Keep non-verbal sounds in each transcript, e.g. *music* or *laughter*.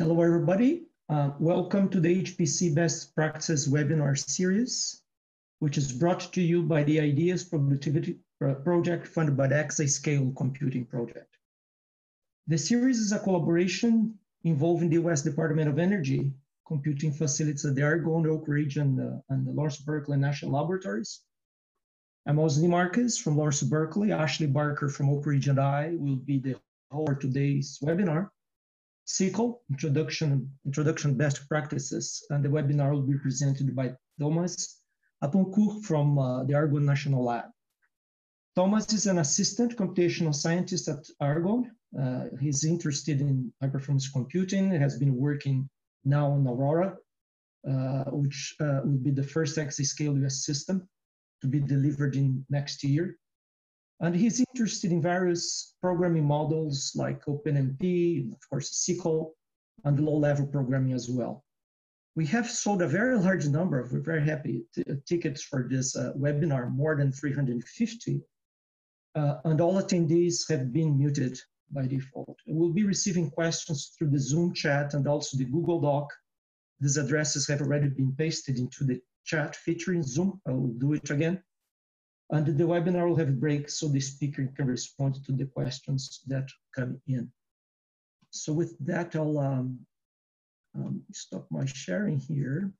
Hello, everybody. Uh, welcome to the HPC Best Practices webinar series, which is brought to you by the Ideas Productivity Project funded by the Exascale Computing Project. The series is a collaboration involving the U.S. Department of Energy, computing facilities at the Argonne, Oak Ridge, and the, and the Lawrence Berkeley National Laboratories. I'm Osni Marques from Lawrence Berkeley. Ashley Barker from Oak Ridge and I will be the host for today's webinar. SYCL, Introduction, Introduction Best Practices, and the webinar will be presented by Thomas Applencourt from uh, the Argonne National Lab. Thomas is an assistant computational scientist at Argonne. Uh, he's interested in high performance computing, has been working now on Aurora, uh, which uh, will be the first exascale US system to be delivered in next year. And he's interested in various programming models like OpenMP, of course, SYCL, and low-level programming as well. We have sold a very large number of, we're very happy, tickets for this uh, webinar, more than 350. Uh, and all attendees have been muted by default. We'll be receiving questions through the Zoom chat and also the Google Doc. These addresses have already been pasted into the chat feature in Zoom. I will do it again. And the webinar will have a break so the speaker can respond to the questions that come in. So with that, I'll um, um, stop my sharing here.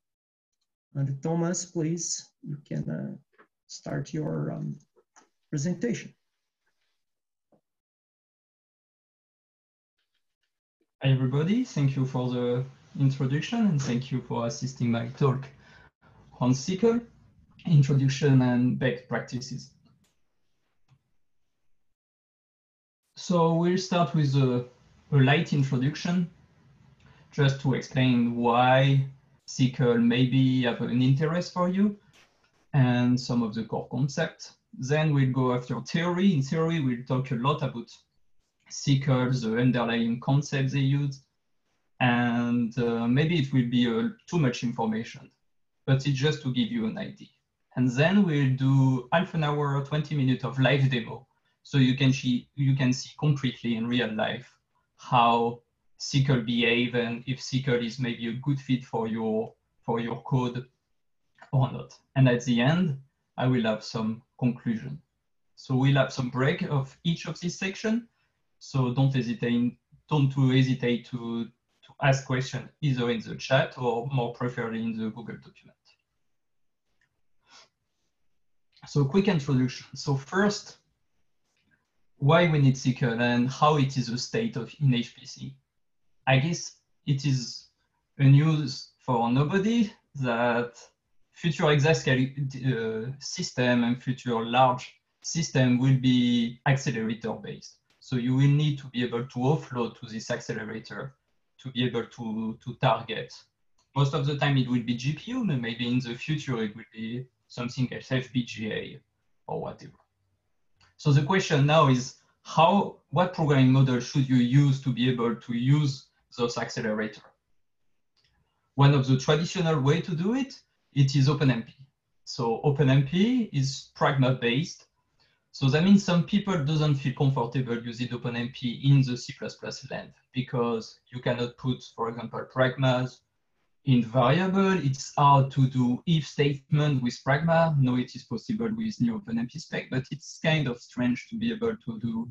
And Thomas, please, you can uh, start your um, presentation. Hi, everybody. Thank you for the introduction and thank you for assisting my talk on SYCL, introduction and best practices. So we'll start with a, a light introduction just to explain why SYCL maybe have an interest for you and some of the core concepts. Then we'll go after theory. In theory, we'll talk a lot about SYCL, the underlying concepts they use, and uh, maybe it will be uh, too much information, but it's just to give you an idea. And then we'll do half an hour or 20 minutes of live demo, so you can see, you can see concretely in real life how SYCL behave and if SYCL is maybe a good fit for your, for your code or not. And at the end, I will have some conclusion. So we'll have some break of each of these sections so don't hesitate, don't to hesitate to, to ask questions either in the chat or more preferably in the Google document. So quick introduction. So first, why we need SYCL and how it is a state of in HPC. I guess it is a news for nobody that future exascale uh, system and future large system will be accelerator based. So you will need to be able to offload to this accelerator to be able to, to target. Most of the time it will be GPU, but maybe in the future it will be something else, FPGA or whatever. So the question now is how, what programming model should you use to be able to use those accelerators? One of the traditional way to do it, it is OpenMP. So OpenMP is pragma based so that means some people doesn't feel comfortable using OpenMP in the C++ land because you cannot put, for example, pragmas in variable. It's hard to do if statement with pragma. No, it is possible with new OpenMP spec, but it's kind of strange to be able to do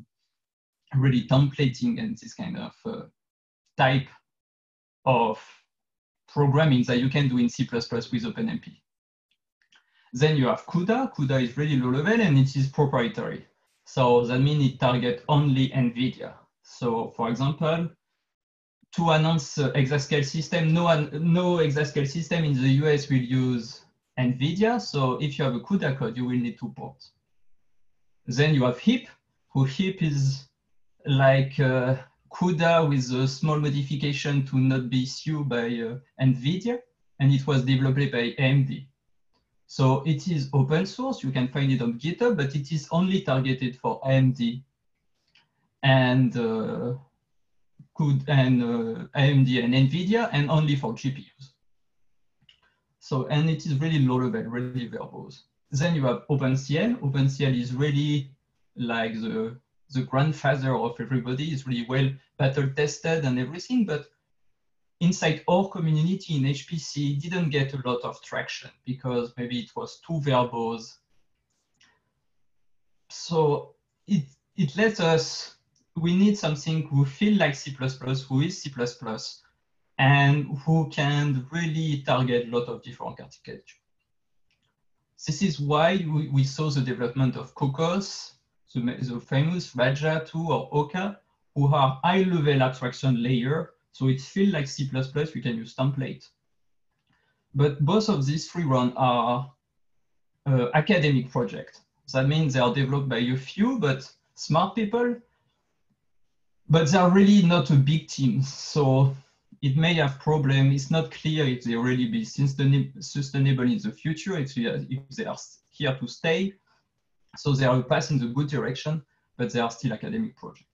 really templating and this kind of uh, type of programming that you can do in C++ with OpenMP. Then you have CUDA. CUDA is really low level and it is proprietary. So that means it targets only NVIDIA. So for example, to announce uh, exascale system, no, no exascale system in the US will use NVIDIA. So if you have a CUDA code, you will need to port. Then you have HIP, who HIP is like uh, CUDA with a small modification to not be sued by uh, NVIDIA. And it was developed by AMD. So it is open source. You can find it on GitHub, but it is only targeted for AMD and uh, could and uh, AMD and NVIDIA, and only for GPUs. So and it is really low level, really verbose. Then you have OpenCL. OpenCL is really like the the grandfather of everybody. It's really well battle tested and everything, but inside our community in HPC didn't get a lot of traction because maybe it was too verbose. So it, it lets us, we need something who feel like C++, who is C++, and who can really target a lot of different architecture. This is why we, we saw the development of Kokkos, the, the famous Raja 2 or OCCA, who are high-level abstraction layer. So it feels like C++, we can use template. But both of these three run are uh, academic projects. That means they are developed by a few, but smart people, but they're really not a big team. So it may have problem. It's not clear if they really be sustainable in the future, if they are here to stay. So they are passing the good direction, but they are still academic project.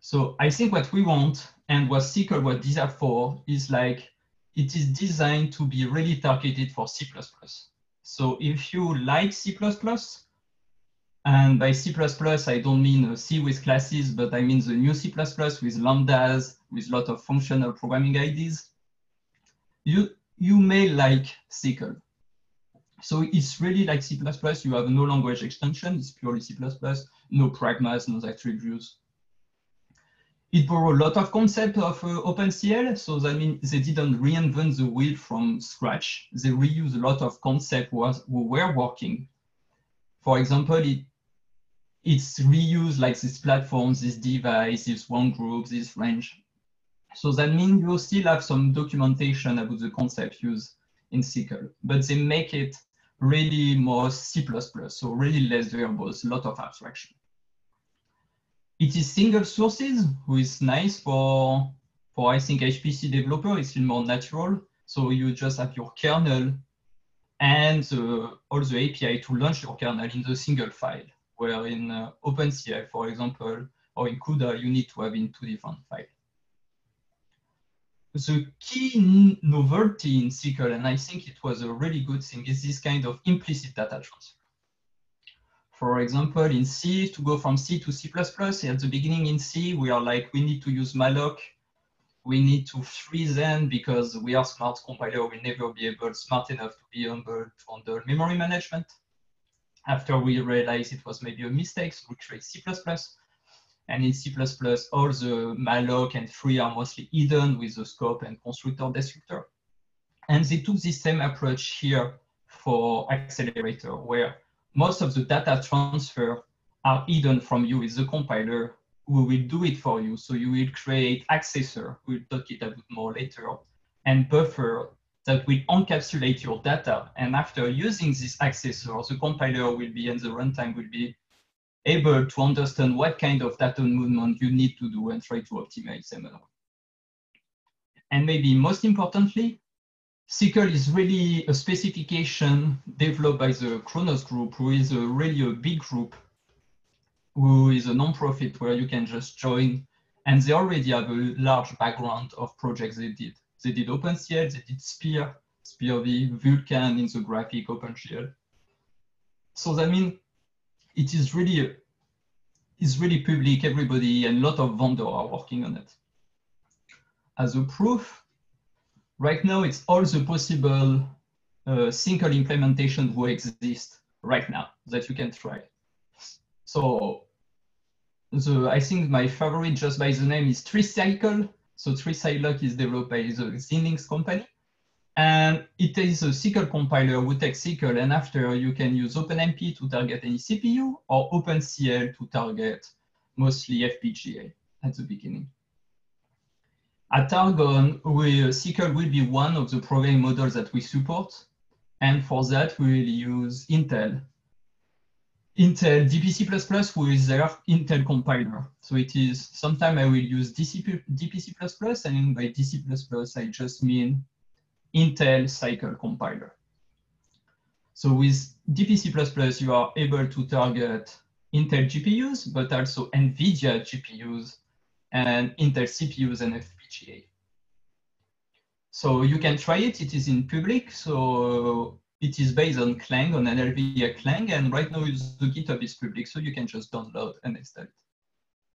So I think what we want and what SYCL was designed for is like, it is designed to be really targeted for C++. So if you like C++, and by C++, I don't mean C with classes, but I mean the new C++ with lambdas, with a lot of functional programming ideas, you, you may like SYCL. So it's really like C++, you have no language extension, it's purely C++, no pragmas, no attributes. It borrowed a lot of concept of uh, OpenCL, so that means they didn't reinvent the wheel from scratch. They reuse a lot of concept was, who were working. For example, it, it's reused like these platforms, this device, this one group, this range. So that means you still have some documentation about the concept used in SYCL, but they make it really more C++, so really less variables, a lot of abstraction. It is single sources, which is nice for, for I think HPC developer, it's still more natural. So you just have your kernel and all the API to launch your kernel in the single file where in uh, OpenCL, for example, or in CUDA, you need to have in two different files. The key novelty in SYCL, and I think it was a really good thing, is this kind of implicit data transfer. For example, in C, to go from C to C++, at the beginning in C, we are like, we need to use malloc. We need to freeze them because we are smart compiler will never be able, smart enough to be able to handle memory management after we realized it was maybe a mistake, so we create C++. And in C++, all the malloc and free are mostly hidden with the scope and constructor destructor. And they took the same approach here for accelerator, where most of the data transfer are hidden from you with the compiler who will do it for you. So you will create accessor, we'll talk it a bit more later, and buffer that will encapsulate your data. And after using this accessor, the compiler will be and the runtime will be able to understand what kind of data movement you need to do and try to optimize them. And maybe most importantly, SYCL is really a specification developed by the Khronos group, who is a really a big group, who is a non-profit where you can just join. And they already have a large background of projects they did. They did OpenCL, they did SPIR, SPIR-V, Vulkan in the graphic OpenGL. So that means it is really is really public, everybody and a lot of vendors are working on it. As a proof, right now it's all the possible uh, single implementation who exist right now that you can try. So the, I think my favorite just by the name is triSYCL. So triSYCL is developed by the Xilinx company. And it is a SYCL compiler takes SYCL, and after you can use OpenMP to target any CPU or OpenCL to target mostly FPGA at the beginning. At Argonne, we, SYCL will be one of the programming models that we support. And for that, we will use Intel Intel DPC++ with their Intel compiler. So it is, sometimes I will use DPC++, and by DC++, I just mean Intel SYCL compiler. So with DPC++, you are able to target Intel GPUs, but also NVIDIA GPUs and Intel CPUs and FPGA. So you can try it, it is in public. So it is based on Clang, on NVIDIA Clang, and right now the GitHub is public, so you can just download and install it.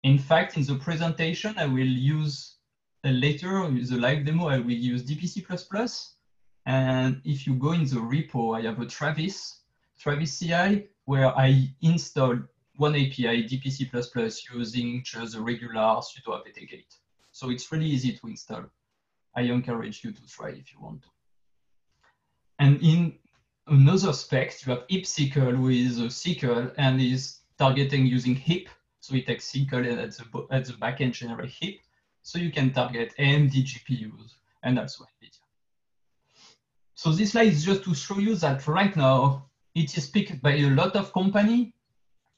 In fact, in the presentation, I will use later with the live demo, I will use DPC++. And if you go in the repo, I have a Travis, Travis CI, where I installed oneAPI, DPC++, using just a regular sudo apt-get. So it's really easy to install. I encourage you to try if you want to. And in another spec, you have hip HipSYCL with a SYCL and is targeting using HIP. So it takes SYCL and at the, at the backend generate HIP. So you can target AMD GPUs and also NVIDIA. So this slide is just to show you that right now, it is picked by a lot of company,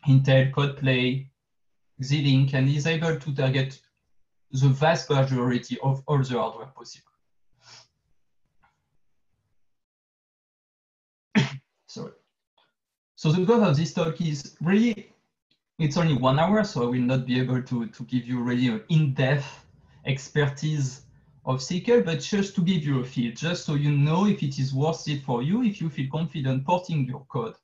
Intel, Codeplay, Xilinx, and is able to target the vast majority of all the hardware possible. Sorry. So the goal of this talk is really, it's only one hour, so I will not be able to, to give you really an in-depth expertise of SYCL, but just to give you a feel, just so you know if it is worth it for you, if you feel confident porting your code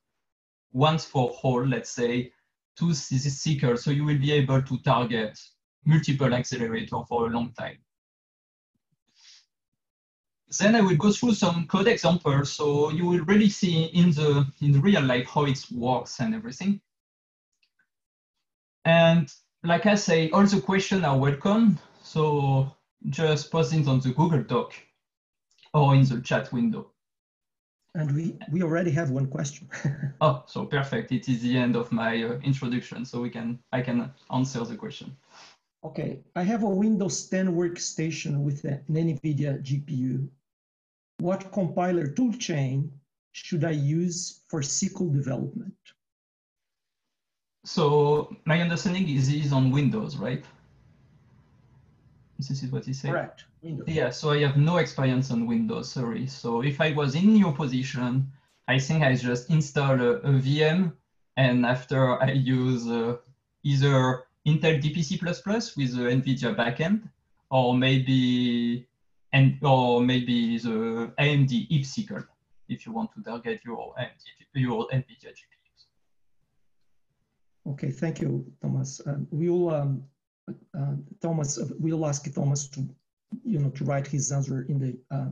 once for all, let's say, to SYCL, so you will be able to target multiple accelerator for a long time. Then I will go through some code examples, so you will really see in the in real life how it works and everything. And like I say, all the questions are welcome. So just post it on the Google Doc or in the chat window. And we, we already have one question. *laughs* oh, so perfect. It is the end of my uh, introduction, so we can I can answer the question. Okay, I have a Windows 10 workstation with an NVIDIA GPU. What compiler toolchain should I use for SYCL development? So my understanding is is on Windows, right? This is what he said. Correct. Windows. Yeah, so I have no experience on Windows, sorry. So if I was in your position, I think I just install a, a VM and after I use uh, either Intel DPC++ with the NVIDIA backend, or maybe and or maybe the AMD HipSYCL if you want to target your AMD, your NVIDIA GPUs. Okay, thank you, Thomas. Um, we will um, uh, Thomas, uh, we'll ask Thomas to, you know, to write his answer in the uh,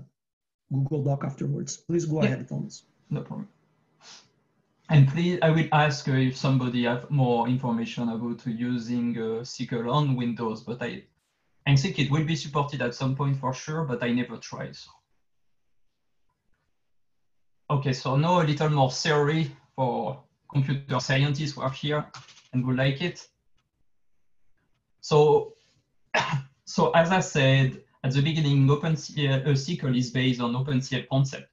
Google Doc afterwards. Please go yeah. ahead, Thomas. No problem. And please, I will ask if somebody have more information about using uh, SYCL on Windows, but I, I think it will be supported at some point for sure, but I never tried. So. Okay, so now a little more theory for computer scientists who are here and would like it. So, *coughs* so as I said at the beginning, OpenCL uh, SYCL is based on OpenCL concept.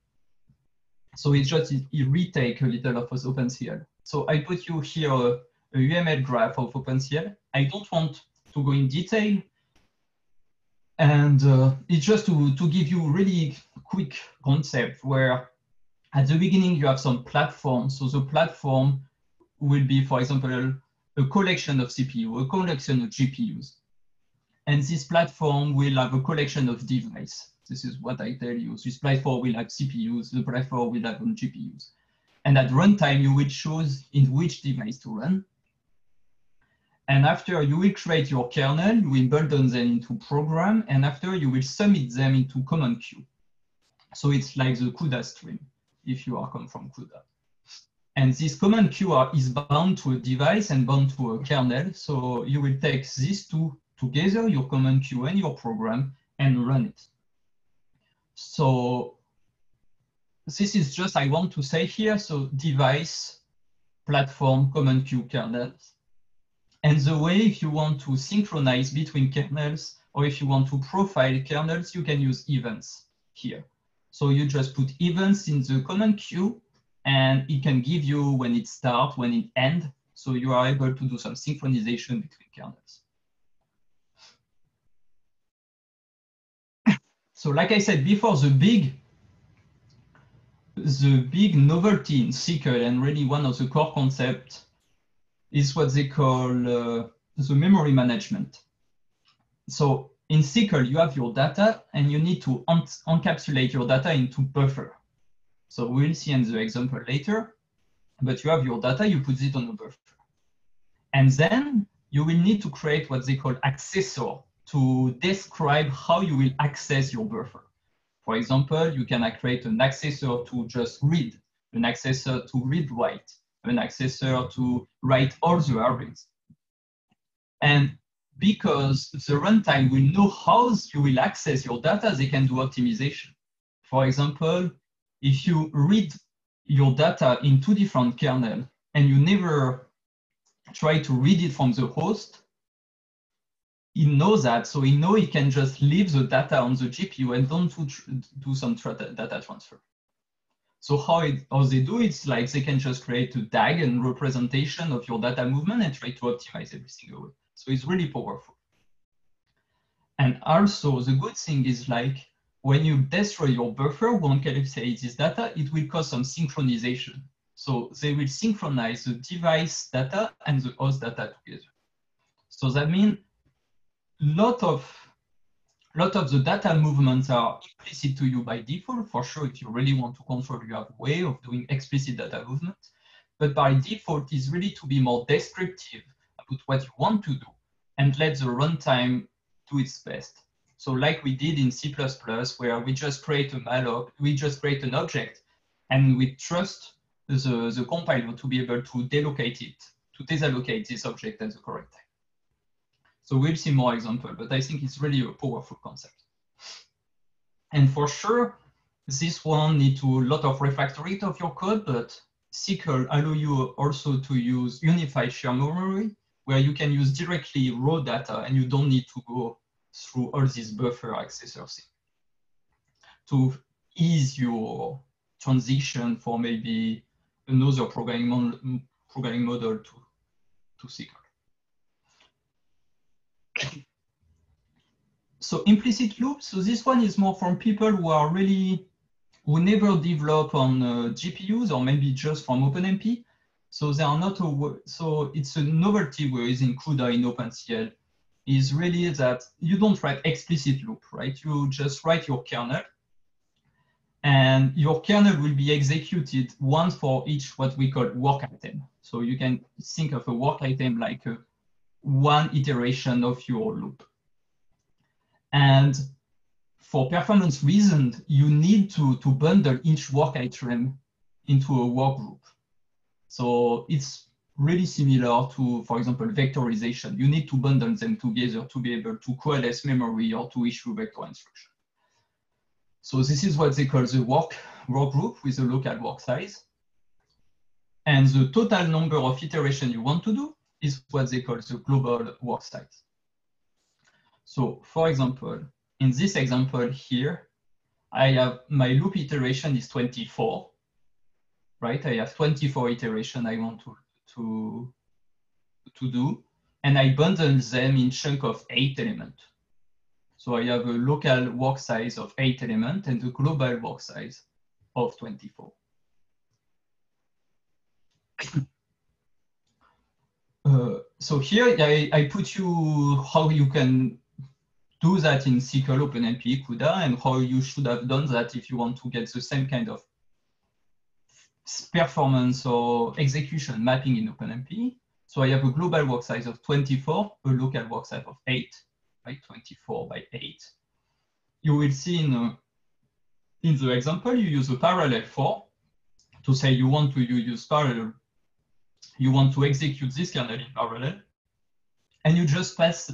So it's just it retake a little of OpenCL. So I put you here a, a UML graph of OpenCL. I don't want to go in detail. And uh, it's just to, to give you really quick concept where at the beginning you have some platform. So the platform will be, for example, a collection of CPU, a collection of GPUs. And this platform will have a collection of devices. This is what I tell you. This platform will have CPUs, the platform will have GPUs. And at runtime, you will choose in which device to run. And after you will create your kernel, you will build them into program, and after you will submit them into command queue. So it's like the CUDA stream, if you are come from CUDA. And this command queue is bound to a device and bound to a kernel. So you will take these two together, your command queue and your program, and run it. So this is just, I want to say here, so device, platform, command queue, kernels. And the way if you want to synchronize between kernels or if you want to profile kernels, you can use events here. So you just put events in the command queue and it can give you when it starts, when it ends. So you are able to do some synchronization between kernels. so like I said before, the big the big novelty in SYCL and really one of the core concepts is what they call uh, the memory management. So in SYCL, you have your data and you need to encapsulate your data into buffer. So we'll see in the example later, but you have your data, you put it on a buffer. And then you will need to create what they call accessor to describe how you will access your buffer. For example, you can create an accessor to just read, an accessor to read write, an accessor to write all the arrays. And because the runtime will know how you will access your data, they can do optimization. For example, if you read your data in two different kernels and you never try to read it from the host, he knows that, so he know he can just leave the data on the GPU and don't do, do some data transfer. So how, it, how they do it's like they can just create a DAG and representation of your data movement and try to optimize everything away. So it's really powerful. And also the good thing is like when you destroy your buffer, one say this data, it will cause some synchronization. So they will synchronize the device data and the host data together. So that means lot of lot of the data movements are implicit to you by default. For sure, if you really want to control, you have a way of doing explicit data movement. But by default is really to be more descriptive about what you want to do and let the runtime do its best. So like we did in C++, where we just create a malloc, we just create an object, and we trust the, the compiler to be able to delocate it, to disallocate this object at the correct time. So we'll see more example, but I think it's really a powerful concept. And for sure, this one need to a lot of refactoring of your code, but SYCL allow you also to use unified shared memory, where you can use directly raw data and you don't need to go through all these buffer accessors to ease your transition for maybe another programming, programming model to, to SYCL. So implicit loops, so this one is more from people who are really, who never develop on uh, GPUs or maybe just from OpenMP. So they are not, a, so it's a novelty where is in CUDA in OpenCL is really that you don't write explicit loop, right? You just write your kernel and your kernel will be executed once for each what we call work item. So you can think of a work item like a one iteration of your loop. And for performance reasons, you need to, to bundle each work item into a work group. So it's really similar to, for example, vectorization. You need to bundle them together to be able to coalesce memory or to issue vector instruction. So this is what they call the work, work group with a local work size. And the total number of iteration you want to do is what they call the global work size. So for example, in this example here, I have my loop iteration is 24, right? I have 24 iteration I want to, to, to do, and I bundle them in chunk of eight element. So I have a local work size of eight element and a global work size of 24. Uh, so here I, I put you how you can do that in SYCL, OpenMP, CUDA, and how you should have done that if you want to get the same kind of performance or execution mapping in OpenMP. So I have a global work size of 24, a local work size of 8, right? 24 by 8. You will see in, uh, in the example, you use a parallel for to say you want to use parallel you want to execute this kernel in parallel, and you just pass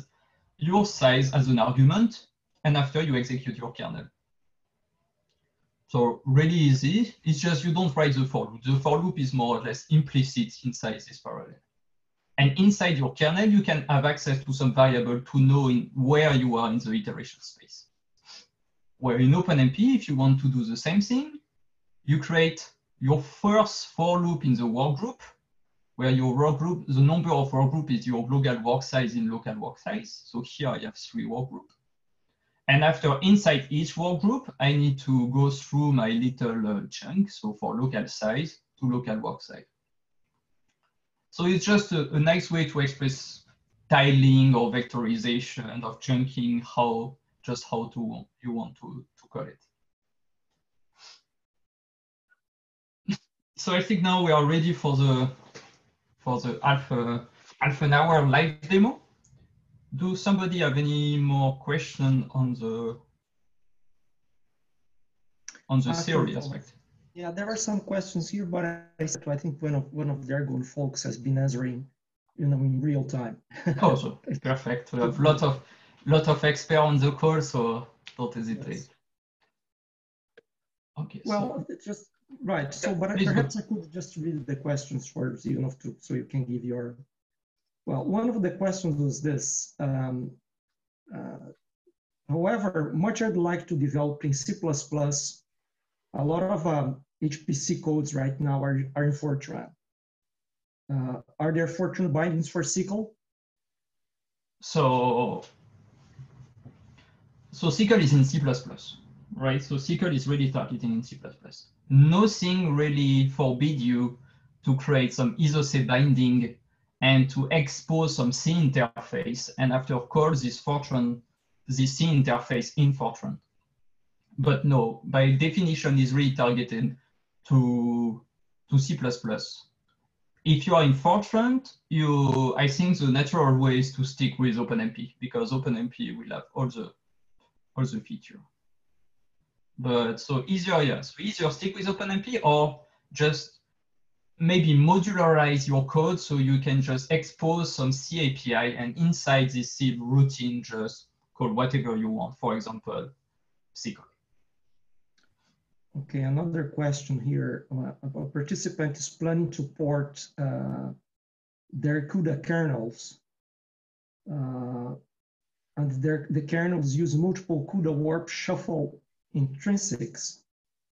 your size as an argument, and after you execute your kernel. So really easy. It's just you don't write the for loop. The for loop is more or less implicit inside this parallel. And inside your kernel, you can have access to some variable to know where you are in the iteration space. Where in OpenMP, if you want to do the same thing, you create your first for loop in the work group where your work group, the number of work group is your global work size in local work size. So here I have three work group. And after inside each work group, I need to go through my little uh, chunk. So for local size to local work size. So it's just a, a nice way to express tiling or vectorization of chunking, how just how to you want to, to call it. *laughs* so I think now we are ready for the for the half, uh, half an hour live demo. do somebody have any more question on the on the theory aspect? Yeah, there are some questions here, but I, I think one of one of the Argonne folks has been answering, you know, in real time. oh, so perfect. We have a lot of lot of experts on the call, so don't hesitate. Yes. Okay. Well, so. just right. So, but perhaps. I could just read the questions for you know, to, so you can give your. Well, one of the questions was this. Um, uh, however, much I'd like to develop in C++, a lot of um, HPC codes right now are, are in Fortran. Uh, are there Fortran bindings for SYCL? So, so SYCL is in C++, right? So SYCL is really targeting in C++. Nothing really forbid you to create some ISOC binding and to expose some C interface and after call this Fortran, this C interface in Fortran but no, by definition is really targeted to, to C++. If you are in Fortran, you, I think the natural way is to stick with OpenMP because OpenMP will have all the, all the feature. But so easier, yeah, so easier stick with OpenMP or just maybe modularize your code so you can just expose some C API and inside this C routine just call whatever you want. For example, SYCL. Okay, another question here uh, participant is planning to port uh, their CUDA kernels. Uh, and their, the kernels use multiple CUDA warp shuffle intrinsics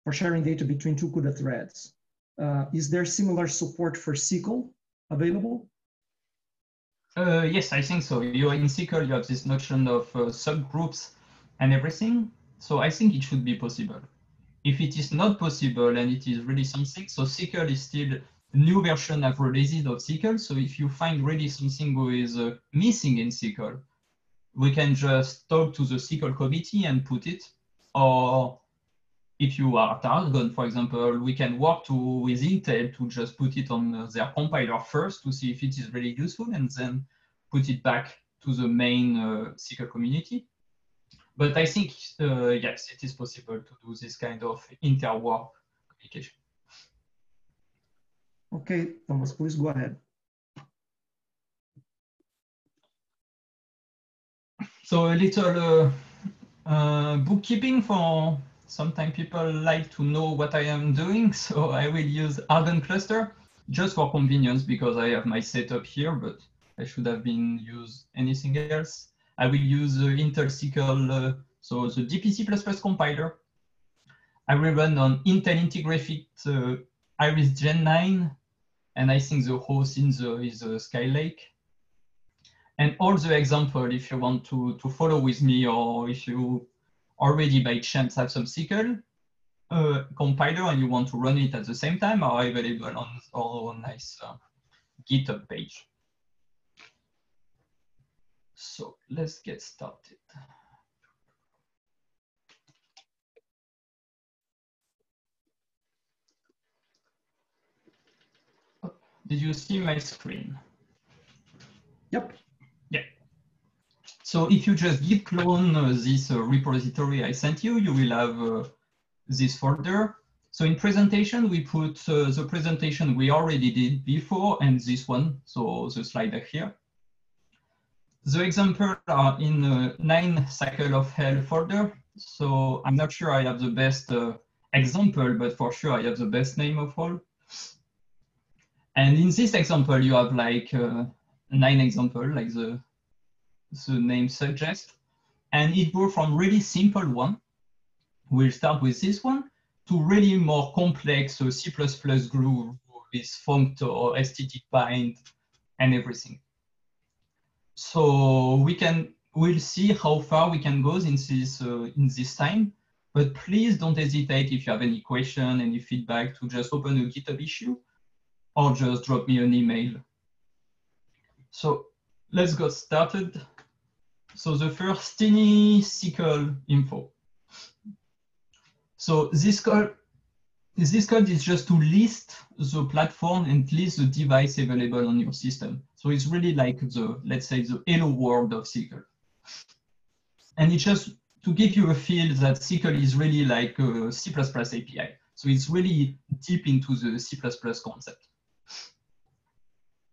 for sharing data between two CUDA threads. Uh, is there similar support for SYCL available? Uh, yes, I think so. You in SYCL, you have this notion of uh, subgroups and everything. So I think it should be possible. If it is not possible and it is really something, so SYCL is still new version I've released of SYCL. So if you find really something who is uh, missing in SYCL, we can just talk to the SYCL committee and put it. Or if you are at Argonne, for example, we can work to, with Intel to just put it on uh, their compiler first to see if it is really useful and then put it back to the main uh, SYCL community. But I think, uh, yes, it is possible to do this kind of inter-warp communication. Okay, Thomas, please go ahead. So a little uh, uh, bookkeeping for sometimes people like to know what I am doing. *laughs* So I will use Argonne cluster just for convenience because I have my setup here, but I should have been use anything else. I will use the Intel SYCL, uh, so the DPC++ compiler. I will run on Intel Integrated uh, Iris Gen 9, and I think the host in the is uh, Skylake. And all the example, if you want to, to follow with me, or if you already by chance have some SYCL uh, compiler and you want to run it at the same time, are available on our nice uh, GitHub page. So let's get started. Did you see my screen? Yep. So if you just git clone uh, this uh, repository I sent you, you will have uh, this folder. So in presentation, we put uh, the presentation we already did before and this one, so the slider here. The examples are in a nine SYCL of hell folder. So I'm not sure I have the best uh, example, but for sure I have the best name of all. And in this example, you have like uh, nine example, like the, the name suggests. And it goes from really simple one, we'll start with this one, to really more complex so C++ groove with functor, std bind, and everything. So we can we'll see how far we can go in this uh, in this time. But please don't hesitate if you have any question, any feedback, to just open a GitHub issue or just drop me an email. So let's get started. So the first tiny SYCL info. So this code, this code is just to list the platform and list the device available on your system. So it's really like the, let's say, the hello world of SYCL. And it's just to give you a feel that SYCL is really like a C++ API. So it's really deep into the C++ concept.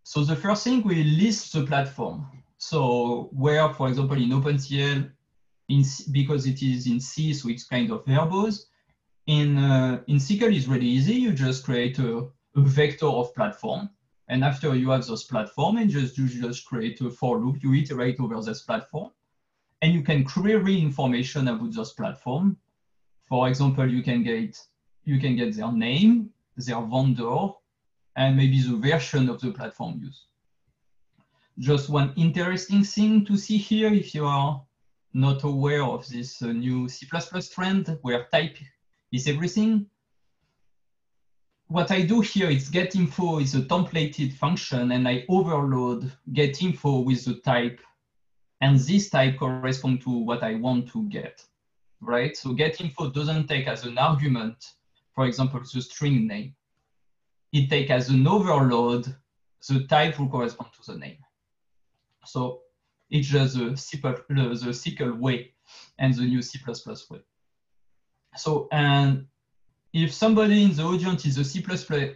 So the first thing, we list the platform. So where, for example, in OpenCL, in C, because it is in C, so it's kind of verbose. In, uh, in SYCL, it's really easy. You just create a, a vector of platform. And after you have those platform, and just you just create a for loop, you iterate over this platform. And you can query information about those platform. For example, you can get you can get their name, their vendor, and maybe the version of the platform used. Just one interesting thing to see here, if you are not aware of this uh, new C++ trend where type is everything. What I do here is get info is a templated function and I overload get info with the type and this type corresponds to what I want to get, right? So get info doesn't take as an argument, for example, the string name. It takes as an overload, the type will correspond to the name. So it's just the SYCL, the SYCL way and the new C++ way. So, and if somebody in the audience is a C++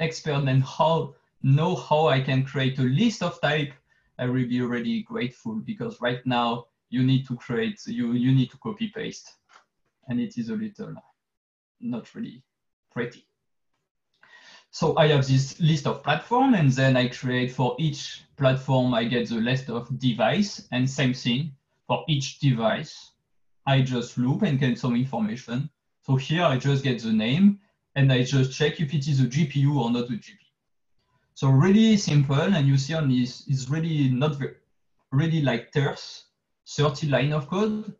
expert, then how know how I can create a list of type, I will be really grateful because right now you need to create, you, you need to copy paste and it is a little not really pretty. So I have this list of platform and then I create for each platform, I get the list of device and same thing for each device. I just loop and get some information. So here I just get the name and I just check if it is a GPU or not a GPU. So really simple and you see on this is really not very, really like terse, 30 line of code.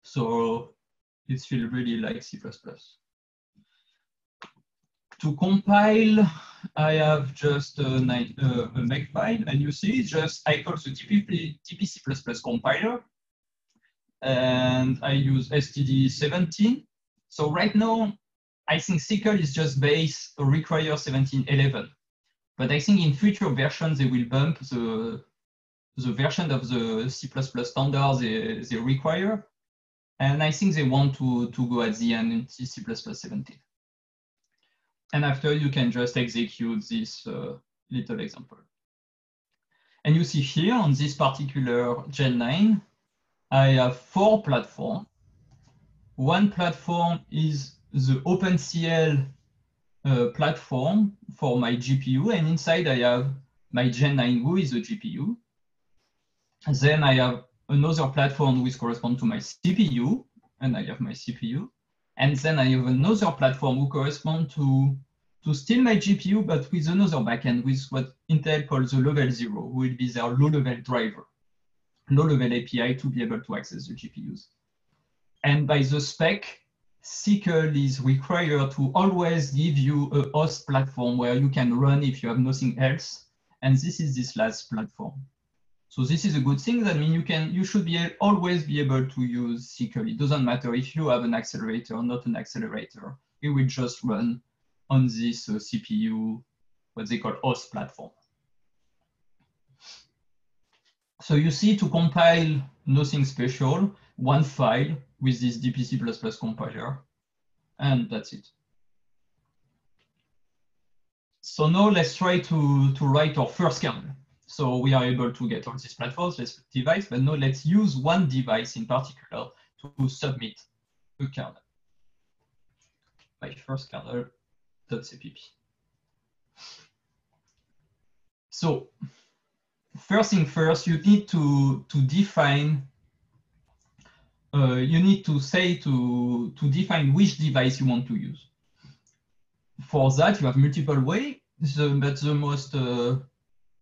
So it feels really like C++ to compile, I have just uh, uh, a, a, a Makefile, and you see just I call the TP, TP compiler, and I use std17. So right now, I think SYCL is just base require 1711. But I think in future versions, they will bump the, the version of the C++ standard they, they require. And I think they want to, to go at the end in C++ 17. And after you can just execute this uh, little example. And you see here on this particular Gen 9, I have four platforms. One platform is the OpenCL uh, platform for my GPU, and inside I have my Gen 9 GUI is a GPU. Then I have another platform which corresponds to my CPU, and I have my CPU. And then I have another platform who correspond to, to still my GPU, but with another backend with what Intel calls the level zero, who will be their low level driver, low level API to be able to access the GPUs. And by the spec, SYCL is required to always give you a host platform where you can run if you have nothing else. And this is this last platform. So this is a good thing. That means you can, you should be always be able to use SYCL. It doesn't matter if you have an accelerator or not an accelerator. It will just run on this uh, CPU, what they call host platform. So you see to compile nothing special, one file with this DPC++ compiler, and that's it. So now let's try to, to write our first kernel. So we are able to get all these platforms, this device, but now let's use one device in particular to submit a kernel. My first kernel.cpp. So first thing first, you need to, to define, uh, you need to say to, to define which device you want to use. For that, you have multiple ways, but the most uh,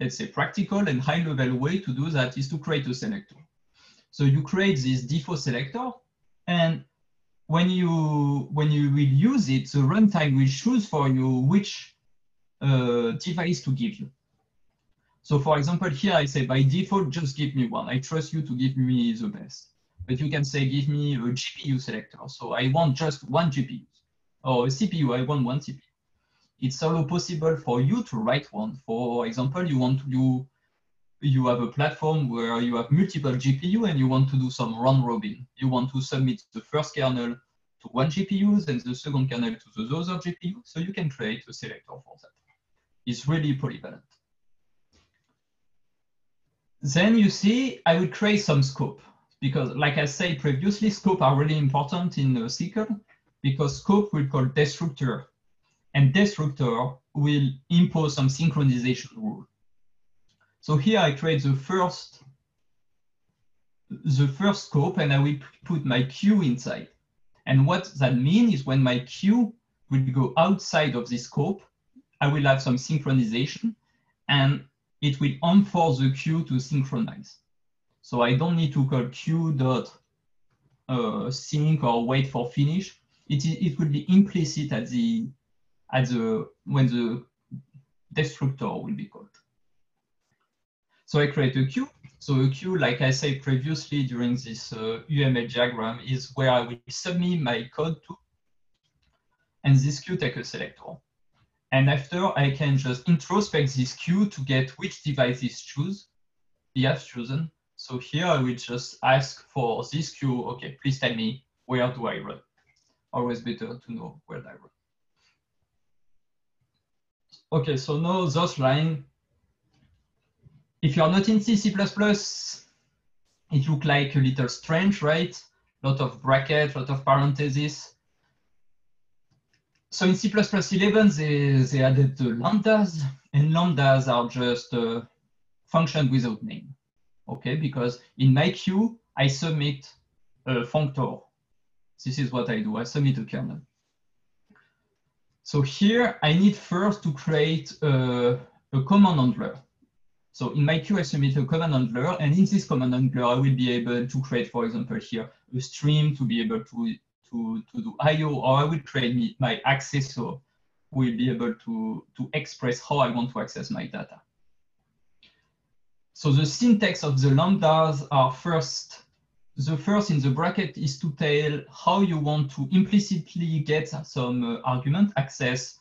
let's say, practical and high-level way to do that is to create a selector. So you create this default selector, and when you when you will use it, the runtime will choose for you which uh, device to give you. So for example, here I say by default, just give me one. I trust you to give me the best. But you can say, give me a GPU selector. So I want just one GPU. Or a CPU, I want one CPU it's also possible for you to write one. For example, you want to do you have a platform where you have multiple GPU and you want to do some round robin. You want to submit the first kernel to one GPU and the second kernel to the other GPU. So you can create a selector for that. It's really polyvalent. Then you see, I will create some scope because like I said previously, scope are really important in SYCL because scope will call destructor and destructor will impose some synchronization rule. So here I create the first, the first scope and I will put my queue inside. And what that means is when my queue will go outside of this scope, I will have some synchronization and it will enforce the queue to synchronize. So I don't need to call queue dot uh, sync or wait for finish. It, it will be implicit at the at the when the destructor will be called. So I create a queue. So a queue, like I said previously during this uh, UML diagram, is where I will submit my code to, and this queue take a selector. And after, I can just introspect this queue to get which device is choose, he has chosen. So here I will just ask for this queue, okay, please tell me where do I run? Always better to know where I run. Okay, so now those line, if you're not in C, C++, it look like a little strange, right? Lot of brackets, lot of parentheses so in C++11, they, they added the lambdas, and lambdas are just a function without name. Okay, because in my queue, I submit a functor. This is what I do, I submit a kernel. So here, I need first to create a, a command handler. So in my queue, I submit a command handler, and in this command handler, I will be able to create, for example, here, a stream to be able to to, to do IO, or I will create my access accessor will be able to, to express how I want to access my data. So the syntax of the lambdas are first, the first in the bracket is to tell how you want to implicitly get some uh, argument, access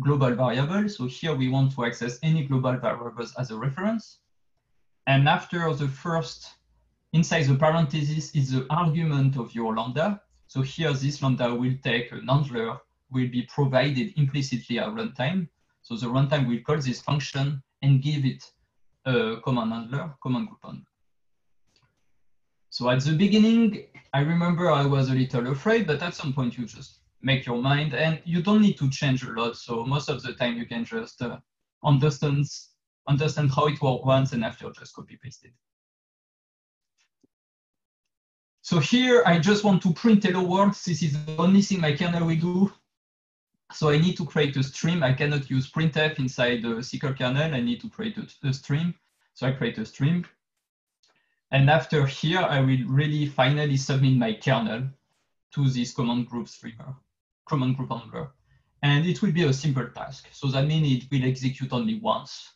global variable. So here we want to access any global variables as a reference. And after the first, inside the parenthesis is the argument of your lambda. So here, this lambda will take an handler, will be provided implicitly at runtime. So the runtime will call this function and give it a command handler, command group. So at the beginning, I remember I was a little afraid, but at some point you just make your mind and you don't need to change a lot. So most of the time you can just uh, understand, understand how it works once and after just copy paste it. So here, I just want to print hello world. This is the only thing my kernel will do. So I need to create a stream. I cannot use printf inside the SYCL kernel. I need to create a, a stream. So I create a stream. And after here, I will really finally submit my kernel to this command group streamer, command group handler. And it will be a simple task. So that means it will execute only once.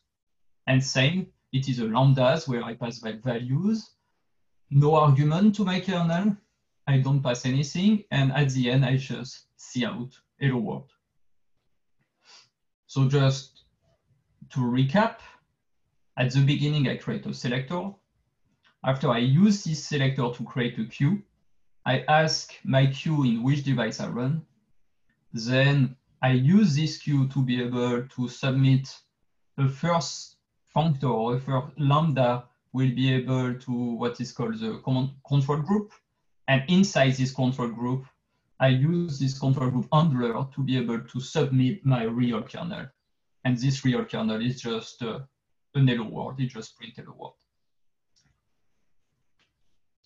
And same, it is a lambdas where I pass my values no argument to my kernel. I don't pass anything. And at the end, I just see out hello world. So just to recap, at the beginning, I create a selector. After I use this selector to create a queue, I ask my queue in which device I run. Then I use this queue to be able to submit the first functor or first lambda will be able to what is called the control group. And inside this control group, I use this control group handler to be able to submit my real kernel. And this real kernel is just uh, an hello world, it just print hello world.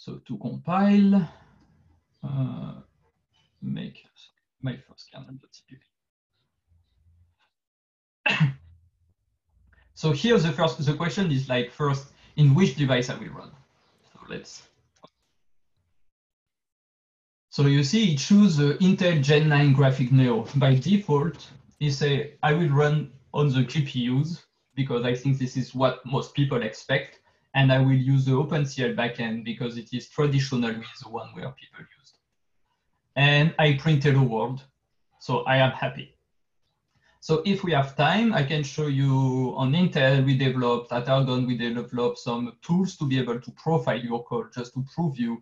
So to compile, uh, make my first kernel.cpp. *coughs* so here the first, the question is like first, in which device I will run. So let's. So you see, it choose the Intel Gen 9 Graphic Neo. By default, you say, I will run on the GPUs because I think this is what most people expect. And I will use the OpenCL backend because it is traditionally the one where people use. And I print hello world, so I am happy. So if we have time, I can show you on Intel, we developed, at Argonne, we developed some tools to be able to profile your code just to prove you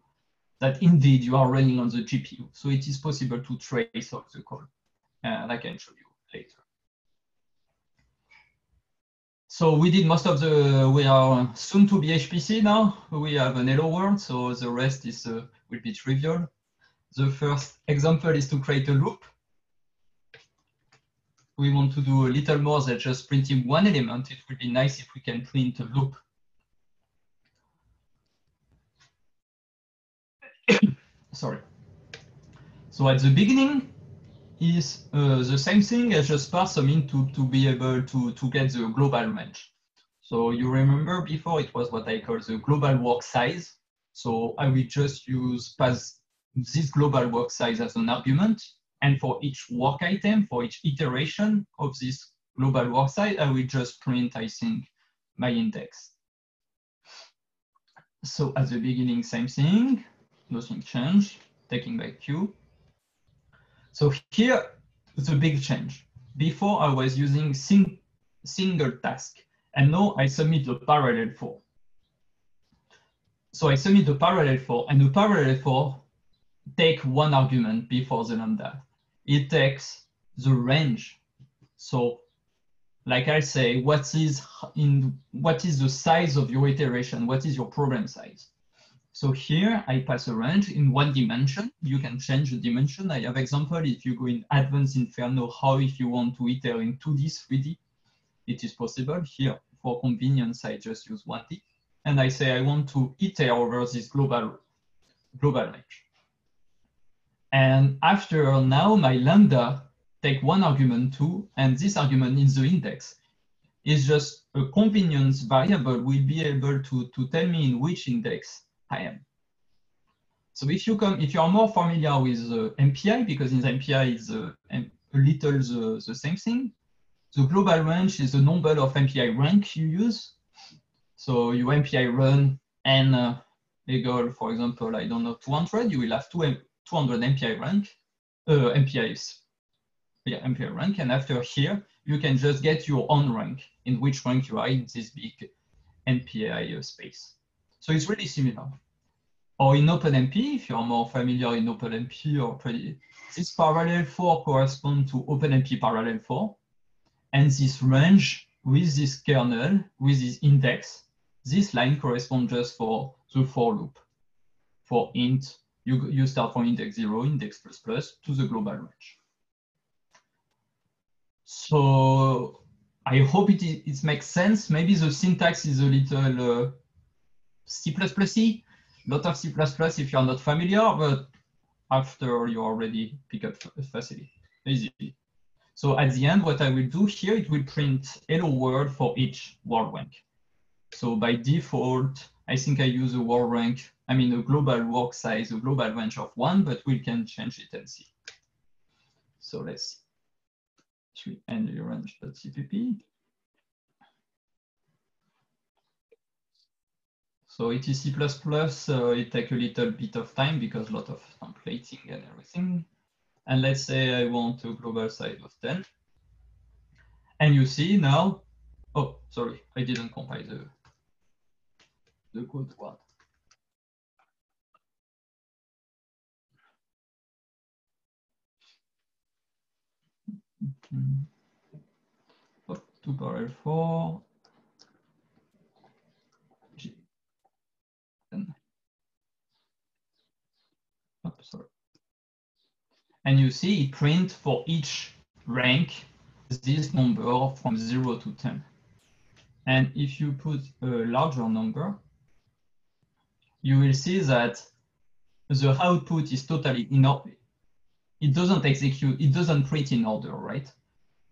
that indeed you are running on the GPU. So it is possible to trace of the code. Uh, and I can show you later. So we did most of the, we are soon to be HPC now. We have an hello world, so the rest is uh, will be trivial. The first example is to create a loop we want to do a little more than just printing one element, it would be nice if we can print a loop. *coughs* Sorry. So at the beginning is uh, the same thing as just parse them into to be able to, to get the global range. So you remember before it was what I call the global work size. So I will just use pass this global work size as an argument and for each work item, for each iteration of this global work size, I will just print, I think, my index. So at the beginning, same thing, nothing changed, taking back Q. So here, the big change. Before I was using sing single task, and now I submit the parallel for. So I submit the parallel for, and the parallel for take one argument before the lambda it takes the range. So like I say, what is in what is the size of your iteration? What is your problem size? So here I pass a range in one dimension. You can change the dimension. I have example if you go in advanced Inferno, how if you want to iterate in 2D, 3D, it is possible. Here for convenience, I just use 1D. And I say I want to iterate over this global global range. And after now, my lambda take one argument two, and this argument in the index is just a convenience variable will be able to, to tell me in which index I am. So if you come, if you are more familiar with uh, MPI, because in MPI is uh, a little the, the same thing, the global range is the number of MPI rank you use. So you MPI run n uh, equal, for example, I don't know, 200, you will have two 200 MPI rank, uh, MPIs, yeah, MPI rank. And after here, you can just get your own rank in which rank you are in this big MPI uh, space. So it's really similar. Or in OpenMP, if you're more familiar in OpenMP or pretty, this parallel for corresponds to OpenMP parallel for. And this range with this kernel, with this index, this line corresponds just for the for loop for int you, you start from index zero, index plus plus to the global range. So I hope it, it makes sense. Maybe the syntax is a little uh, C++ C, lot of C++ if you're not familiar, but after you already pick up facility, easy. So at the end, what I will do here, it will print hello world for each world rank. So by default, I think I use a world rank I mean, a global work size, a global range of one, but we can change it and see. So let's see. end your range.cpp. So it is C++, uh, it takes a little bit of time because a lot of templating and everything. And let's say I want a global size of 10. And you see now, oh, sorry, I didn't compile the, the code one. Mm. To barrel four. G. Oh, sorry. And you see it print for each rank this number from 0 to 10. And if you put a larger number, you will see that the output is totally in order. it doesn't execute, it doesn't print in order, right?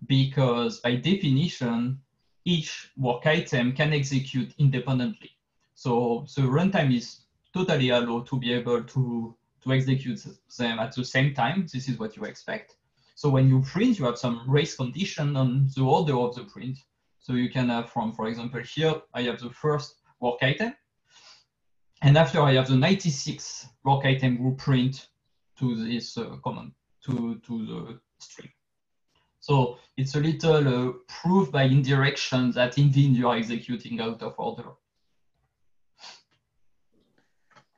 because by definition, each work item can execute independently. So the runtime is totally allowed to be able to, to execute them at the same time. This is what you expect. So when you print, you have some race condition on the order of the print. So you can have from, for example, here, I have the first work item. And after I have the 96 work item will print to this uh, command, to, to the string. So it's a little uh, proof by indirection that indeed you are executing out of order.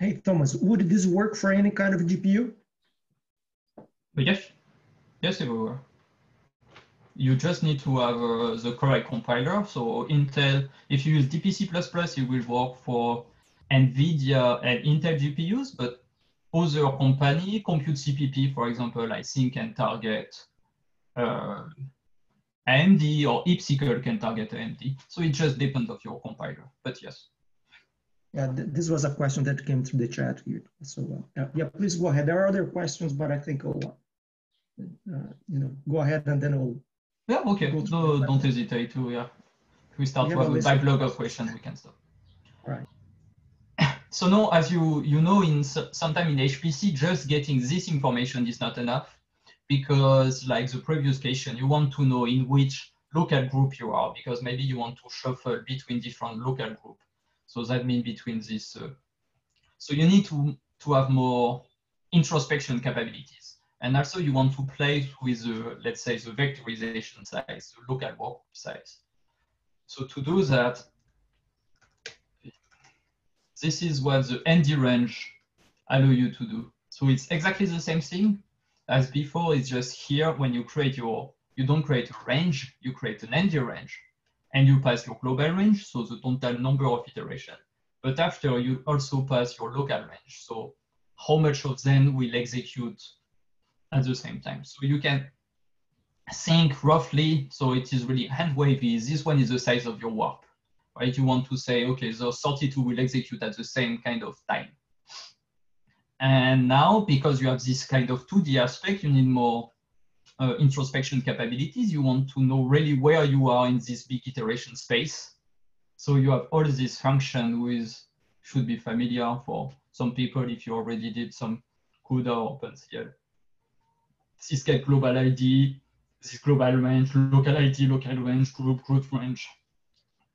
Hey, Thomas, would this work for any kind of GPU? Yes, yes, it will work. You just need to have uh, the correct compiler. So Intel, if you use DPC++, it will work for NVIDIA and Intel GPUs, but other company, ComputeCpp, for example, I think can target uh, AMD or hipSYCL can target AMD. So it just depends of your compiler, but yes. Yeah, th this was a question that came through the chat here. So uh, yeah, please go ahead. There are other questions, but I think I'll, uh, you know, go ahead and then we'll. Yeah, okay. No, don't hesitate to, yeah. If we start with a backlog of questions, we can stop. All right. *coughs* So now, as you, you know, in sometime in HPC, just getting this information is not enough because like the previous question, you want to know in which local group you are because maybe you want to shuffle between different local group. So that means between this. Uh, so you need to, to have more introspection capabilities. And also you want to play with, the, let's say, the vectorization size, the local group size. So to do that, this is what the ND range allow you to do. So it's exactly the same thing as before. It's just here when you create your, you don't create a range, you create an ND range and you pass your global range, so the total number of iteration. But after you also pass your local range. So how much of them will execute at the same time. So you can think roughly, so it is really hand wavy. This one is the size of your warp right? You want to say, okay, those 32 will execute at the same kind of time. And now, because you have this kind of 2D aspect, you need more uh, introspection capabilities. You want to know really where you are in this big iteration space. So you have all these functions with should be familiar for some people if you already did some CUDA or OpenCL. Get global ID, this global range, local ID, local range, group, group range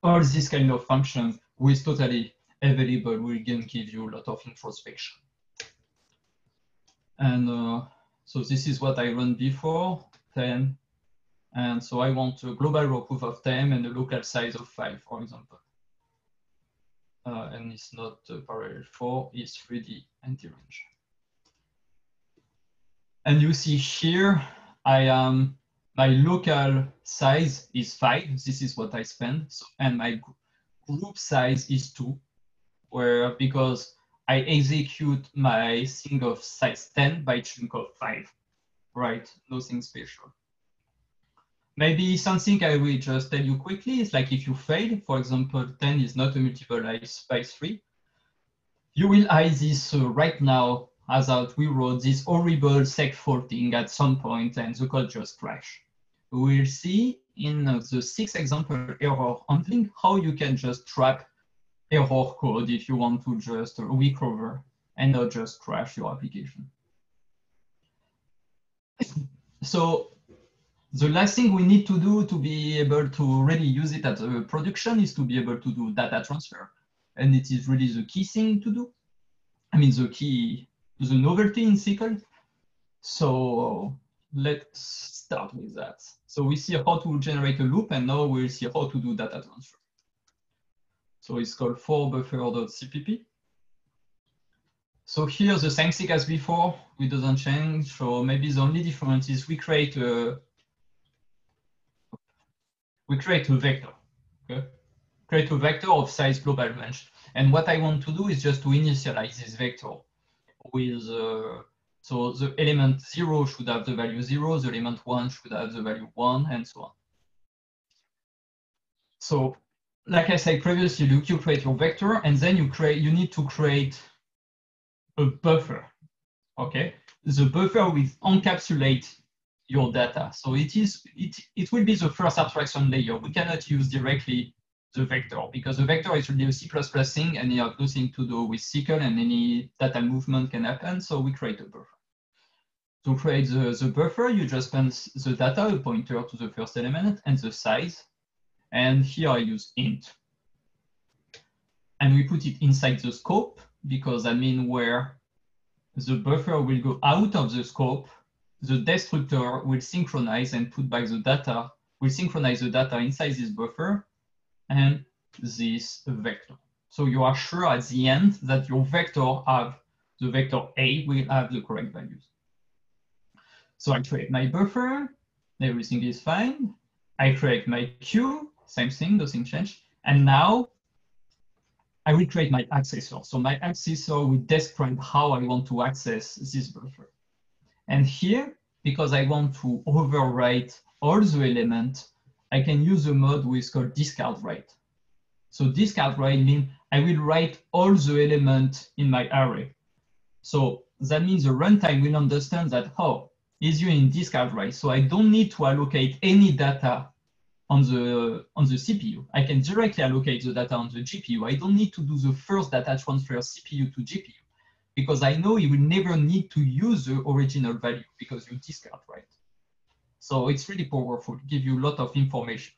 all these kind of functions with totally available will again give you a lot of introspection. And uh, so this is what I run before, 10. And so I want a global row proof of 10 and a local size of 5, for example. Uh, and it's not uh, parallel 4, it's 3D ND range. And you see here, I am my local size is five. This is what I spend. So, and my group size is two, where because I execute my thing of size 10 by chunk of five, right? Nothing special. Maybe something I will just tell you quickly is like if you fail, for example, 10 is not a multiple by three, you will eye this uh, right now as out we wrote this horrible segfault thing at some point and the code just crashed we'll see in the sixth example error handling how you can just trap error code if you want to just recover and not just crash your application. so the last thing we need to do to be able to really use it at production is to be able to do data transfer. And it is really the key thing to do. I mean, the key, the novelty in SYCL. So let's start with that. So we see how to generate a loop, and now we'll see how to do data transfer. So it's called for buffer.cpp. So here the same thing as before, we doesn't change. So maybe the only difference is we create a we create a vector. Okay? Create a vector of size global range. And what I want to do is just to initialize this vector with uh, so the element zero should have the value zero, the element one should have the value one, and so on. So like I said previously, you, you create your vector, and then you create you need to create a buffer. Okay, the buffer will encapsulate your data. So it is it it will be the first abstraction layer. We cannot use directly the vector because the vector is really a C++ thing and you have nothing to do with SYCL and any data movement can happen. So we create a buffer. To create the, the buffer, you just pass the data, a pointer to the first element, and the size. And here I use int. And we put it inside the scope, because I mean where the buffer will go out of the scope, the destructor will synchronize and put back the data, will synchronize the data inside this buffer and this vector. So you are sure at the end that your vector have, the vector A will have the correct values. So I create my buffer, everything is fine. I create my queue, same thing, nothing changed. And now I will create my accessor. So my accessor will describe how I want to access this buffer. And here, because I want to overwrite all the elements, I can use a mode which is called discard write. So discard write means I will write all the elements in my array. So that means the runtime will understand that, oh, is you in discard write. So I don't need to allocate any data on the uh, on the CPU. I can directly allocate the data on the GPU. I don't need to do the first data transfer CPU to GPU because I know you will never need to use the original value because you discard right? So it's really powerful, give you a lot of information.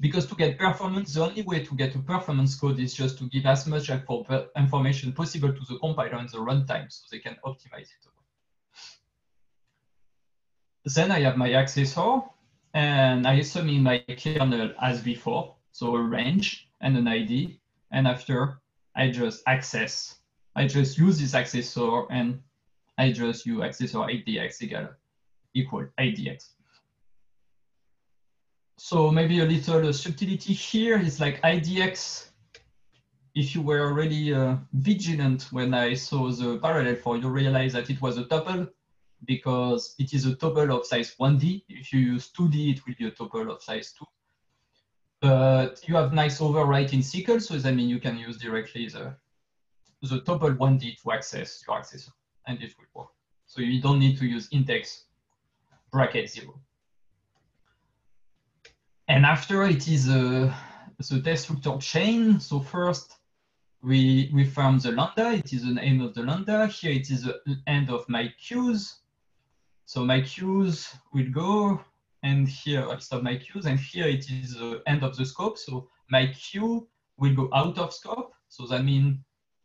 Because to get performance, the only way to get a performance code is just to give as much information possible to the compiler and the runtime so they can optimize it. Then I have my accessor and I in my kernel as before, so a range and an ID. And after I just access I just use this accessor and I just use accessor IDX equal, equal IDX. So maybe a little subtlety here is like IDX. If you were really uh, vigilant when I saw the parallel for, you realize that it was a tuple because it is a tuple of size 1D. If you use 2D, it will be a tuple of size 2. But you have nice overwrite in SYCL, so that means you can use directly the the tuple 1D to access your accessor, and it will work. So you don't need to use index bracket zero. And after it is a, the destructor chain. So first we, we found the lambda, it is the name of the lambda. Here it is the end of my queues. So my queues will go, and here I stop my queues, and here it is the end of the scope. So my queue will go out of scope. So that means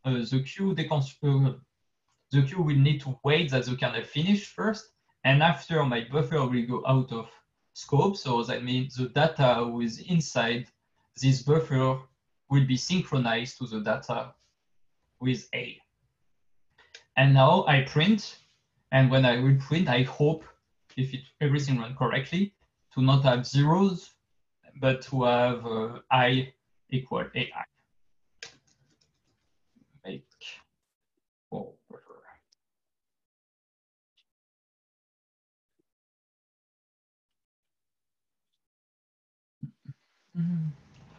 uh, the queue uh, the queue will need to wait that the kernel finish first, and after my buffer will go out of scope. So that means the data with inside this buffer will be synchronized to the data with A. And now I print, and when I will print, I hope if it, everything runs correctly, to not have zeros, but to have uh, I equal AI.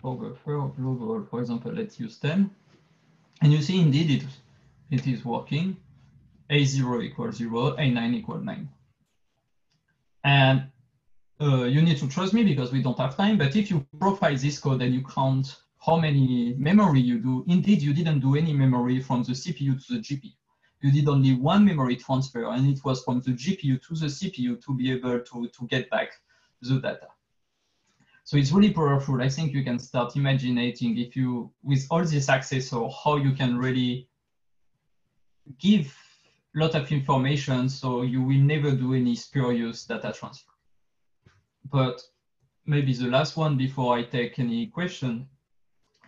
For the for global, for example, let's use 10. And you see indeed it, it is working. A0 equals 0, A9 equals 9. And uh, you need to trust me because we don't have time, but if you profile this code and you count how many memory you do, indeed you didn't do any memory from the CPU to the GPU. You did only one memory transfer and it was from the GPU to the CPU to be able to, to get back the data. So it's really powerful. I think you can start imagining if you, with all this access or how you can really give lot of information so you will never do any spurious data transfer. But maybe the last one before I take any question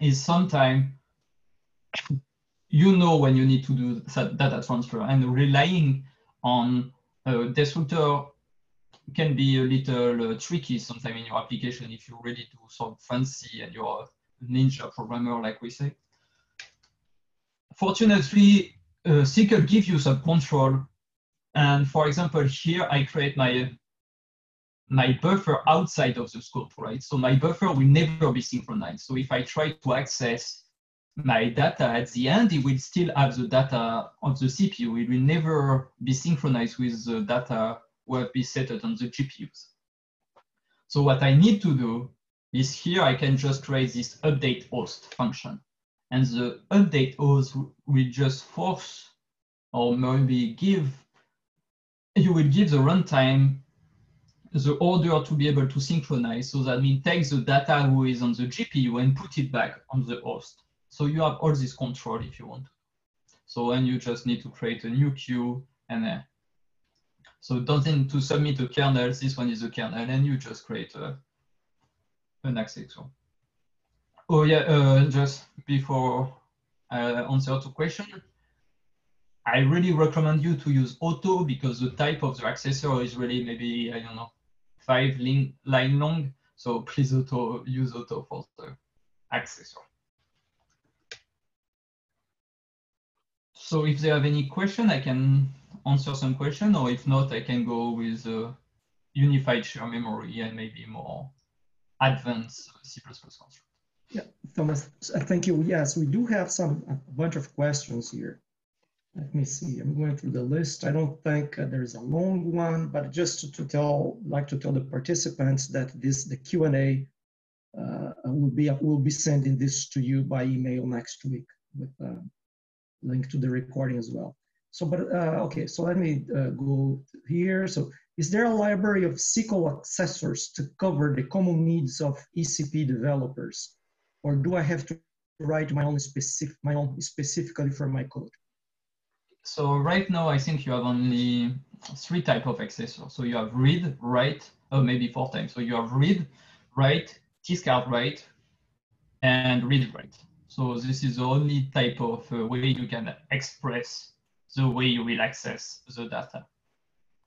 is sometime you know when you need to do data transfer and relying on a destructor can be a little uh, tricky sometimes in your application if you really do some fancy and you're a ninja programmer, like we say. Fortunately, uh, SYCL gives you some control. And for example, here I create my my buffer outside of the scope, right? So my buffer will never be synchronized. So if I try to access my data at the end, it will still have the data on the CPU. It will never be synchronized with the data will be set on the GPUs. So what I need to do is here I can just create this update host function. And the update host will just force or maybe give, you will give the runtime the order to be able to synchronize. So that means take the data who is on the GPU and put it back on the host. So you have all this control if you want. So then you just need to create a new queue and uh, So don't to submit a kernel, this one is a kernel, and you just create a, an accessor. Oh yeah, uh, just before I answer to question, I really recommend you to use auto because the type of the accessor is really maybe, I don't know, five line, line long. So please auto use auto for the accessor. So if they have any question, I can answer some question, or if not, I can go with a unified share memory and maybe more advanced C++ construct. Yeah, Thomas, thank you. Yes, we do have some a bunch of questions here. Let me see. I'm going through the list. I don't think uh, there's a long one, but just to, to, tell, like to tell the participants that this the Q and A uh, will be will be sending this to you by email next week with a uh, link to the recording as well. So, but uh, okay. So let me uh, go here. So, is there a library of SYCL accessors to cover the common needs of ECP developers, or do I have to write my own specific my own specifically for my code? So right now, I think you have only three type of accessors. So you have read, write, or maybe four times. So you have read, write, discard write, and read write. So this is the only type of uh, way you can express the way you will access the data.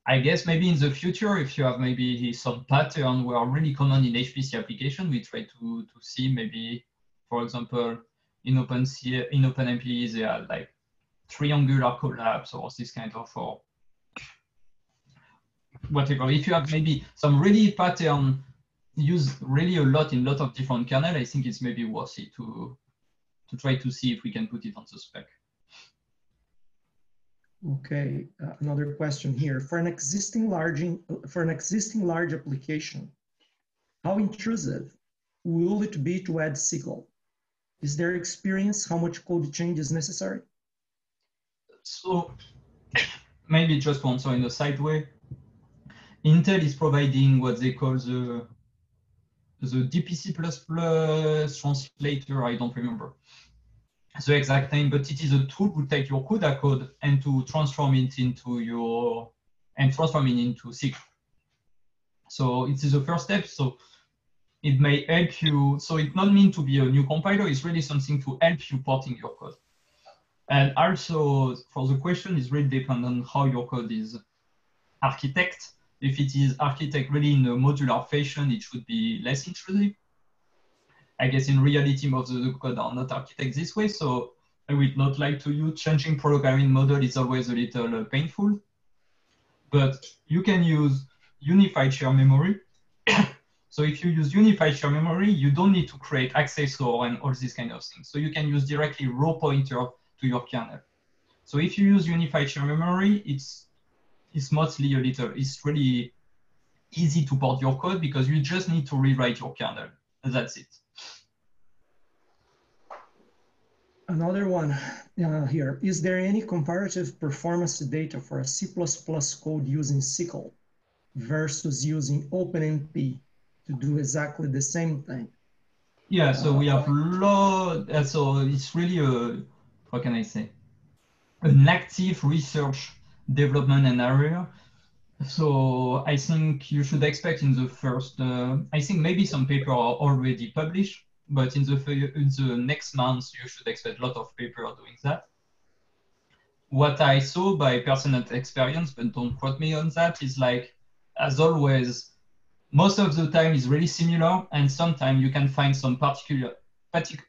I guess maybe in the future, if you have maybe some pattern where really common in HPC application, we try to, to see maybe, for example, in OpenC, in OpenMP, they are like triangular collapse or this kind of or whatever. If you have maybe some really pattern used really a lot in a lot of different kernel, I think it's maybe worth it to to try to see if we can put it on the spec. Okay, uh, another question here. For an existing large for an existing large application, how intrusive will it be to add SYCL? Is there experience how much code change is necessary? So *coughs* maybe just so in a side way. Intel is providing what they call the the DPC++ translator, I don't remember the exact name, but it is a tool to take your CUDA code and to transform it into your and transform it into SYCL. So it is the first step. So it may help you. So it not mean to be a new compiler. It's really something to help you porting your code. And also for the question is really depend on how your code is architect. If it is architect really in a modular fashion, it should be less intrusive. I guess in reality, most of the code are not architect this way. So I would not like to use changing programming model is always a little uh, painful. But you can use unified shared memory. *coughs* so if you use unified shared memory, you don't need to create accessor and all these kind of things. So you can use directly row pointer to your kernel. So if you use unified shared memory, it's it's mostly a little, it's really easy to port your code because you just need to rewrite your kernel. That's it. Another one uh, here. Is there any comparative performance data for a C++ code using SYCL versus using OpenMP to do exactly the same thing? Yeah, so we have a lot. Uh, so it's really a what can I say? An active research development and area. So I think you should expect in the first, uh, I think maybe some paper are already published, but in the, in the next months, you should expect a lot of paper doing that. What I saw by personal experience, but don't quote me on that, is like, as always, most of the time is really similar, and sometimes you can find some particular, partic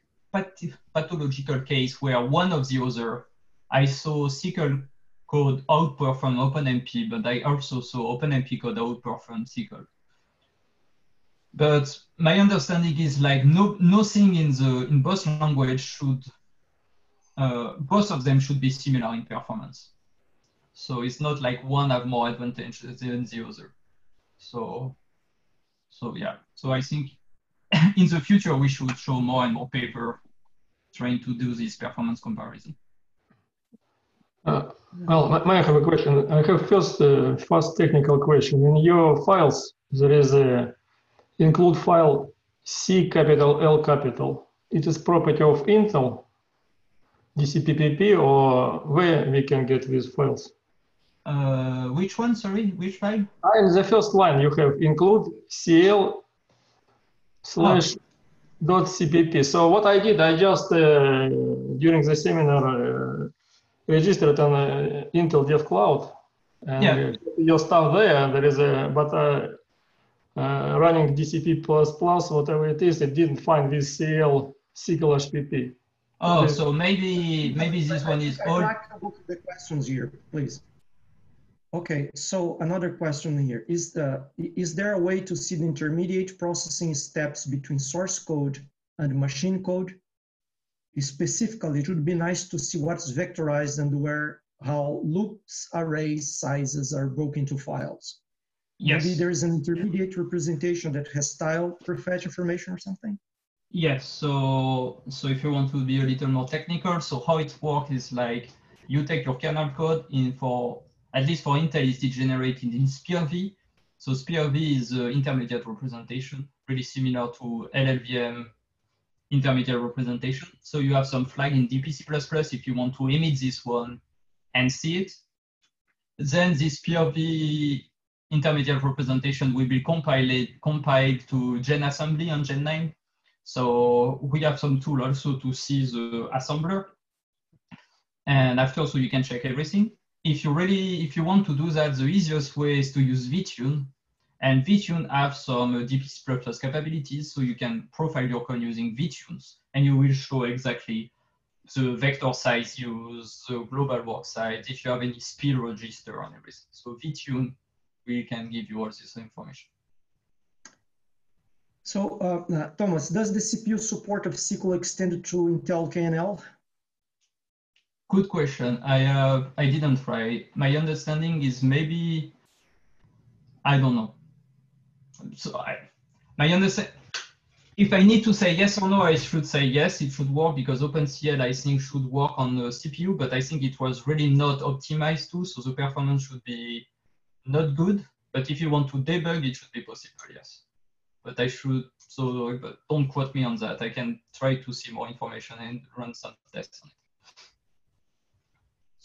pathological case where one of the other, I saw SYCL code outperform OpenMP, but I also saw OpenMP code outperform SYCL. But my understanding is like no nothing in the in both language should uh, both of them should be similar in performance. So it's not like one have more advantage than the other. So so yeah. So I think *laughs* in the future, we should show more and more paper trying to do this performance comparison. Uh, well, may I have a question? I have first uh, fast technical question. In your files, there is a include file C capital L capital. It is property of Intel, DCPPP, or where we can get these files? Uh, which one? Sorry, which file? Ah, in the first line, you have include CL slash dot cpp. So what I did, I just uh, during the seminar uh, registered on uh, Intel Dev Cloud, and Yeah. your stuff there. There is a but uh, uh, running DCP plus plus whatever it is, it didn't find this CL slash pp. Oh, so maybe maybe this one is I'd old. like to look at the questions here, please. Okay, so another question here is the is there a way to see the intermediate processing steps between source code and machine code? Specifically, it would be nice to see what's vectorized and where how loops, arrays, sizes are broken into files. Yes. Maybe there is an intermediate representation that has style prefetch information or something. Yes, so so if you want to be a little more technical, so how it works is like you take your kernel code in for at least for Intel it's generated in SPIR-V. So SPIR-V is the intermediate representation, really similar to LLVM intermediate representation. So you have some flag in DPC++ if you want to emit this one and see it. Then this SPIR-V intermediate representation will be compiled compiled to Gen assembly on Gen 9. So we have some tool also to see the assembler. And after, so you can check everything. If you really, if you want to do that, the easiest way is to use VTune. And VTune have some uh, DPC++ capabilities, so you can profile your code using VTunes, and you will show exactly the vector size used, the global work size, if you have any spill register and everything. So VTune, we can give you all this information. So, uh, Thomas, does the CPU support of SYCL extend to Intel KNL? Good question. I uh, I didn't try. My understanding is maybe I don't know. So I my understand. If I need to say yes or no, I should say yes. It should work because OpenCL I think should work on the CPU, but I think it was really not optimized to, so the performance should be not good. But if you want to debug, it should be possible. Yes. But I should so don't quote me on that. I can try to see more information and run some tests on it.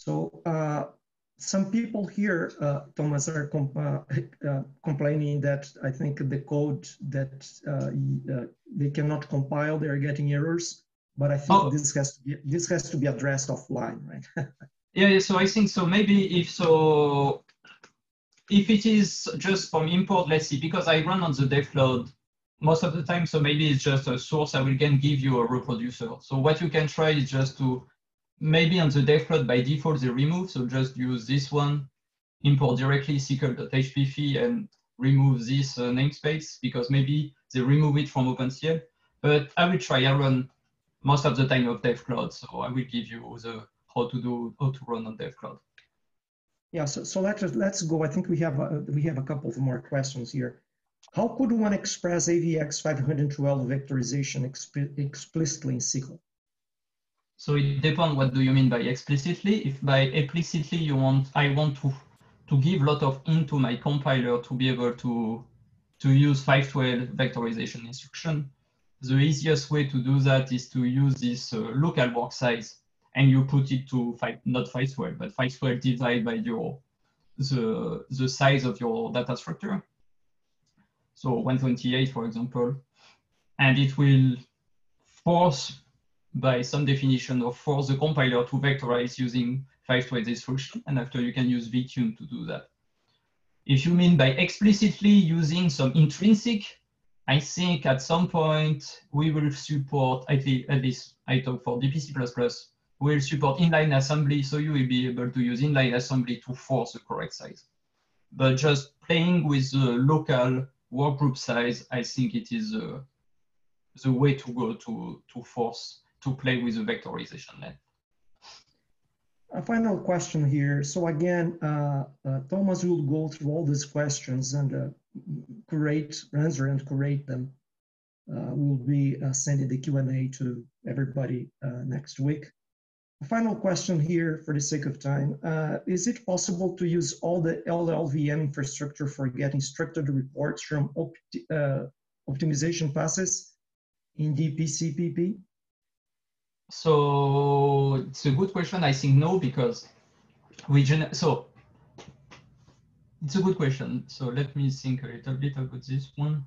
So uh, some people here, uh, Thomas, are com uh, uh, complaining that I think the code that uh, uh, they cannot compile, they are getting errors. But I think Oh. this has to be this has to be addressed offline, right? *laughs* Yeah, yeah, so I think so. Maybe if so, if it is just from import, let's see, because I run on the dev cloud most of the time, so maybe it's just a source. I will can give you a reproducer. So what you can try is just to maybe on the dev cloud by default they remove. So just use this one, import directly sycl.hpp and remove this uh, namespace because maybe they remove it from OpenCL. But I will try. I run most of the time of dev cloud, so I will give you the how to do how to run on dev cloud. Yeah, so, so let's, let's go. I think we have, a, we have a couple of more questions here. How could one express AVX 512 vectorization exp explicitly in SYCL? So it depends what do you mean by explicitly. If by explicitly you want I want to to give a lot of into my compiler to be able to to use 512 vectorization instruction, the easiest way to do that is to use this uh, local work size and you put it to five, not 512, but 512 divided by your the the size of your data structure. So 128, for example, and it will force by some definition or force the compiler to vectorize using 512 instruction, and after you can use vtune to do that. If you mean by explicitly using some intrinsic, I think at some point we will support, at least, at least I talk for DPC++, will support inline assembly, so you will be able to use inline assembly to force the correct size. But just playing with the local workgroup size, I think it is uh, the way to go to, to force to play with the vectorization length. A final question here. So again, uh, uh, Thomas will go through all these questions and uh, curate, answer and curate them. Uh, we'll be uh, sending the Q&A to everybody uh, next week. A final question here for the sake of time. Is it possible to use all the LLVM infrastructure for getting structured reports from opti optimization passes in DPCPP? So it's a good question. I think no, because we gen so it's a good question. So let me think a little bit about this one.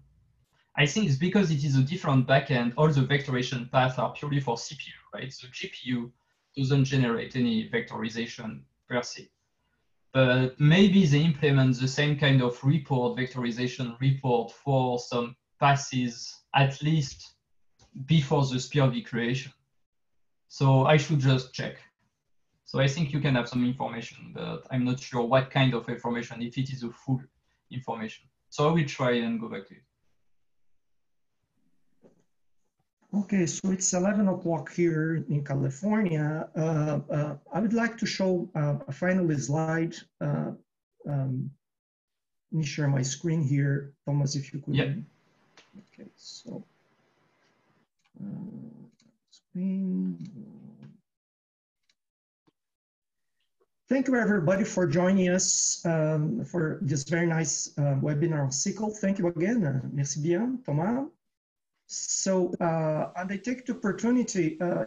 I think it's because it is a different backend. All the vectorization paths are purely for CPU, right? So GPU doesn't generate any vectorization per se. But maybe they implement the same kind of report, vectorization report for some passes, at least before the SPIR-V creation. So I should just check. So I think you can have some information, but I'm not sure what kind of information, if it is a full information. So I will try and go back to it. Okay, so it's 11 o'clock here in California. Uh, uh, I would like to show uh, a final slide. Uh, um, let me share my screen here. Thomas, if you could. Yeah. Okay, so. Uh. Thank you everybody for joining us um, for this very nice uh, webinar on SYCL. Thank you again. Uh, merci bien, Thomas. So, uh, and I take the opportunity uh,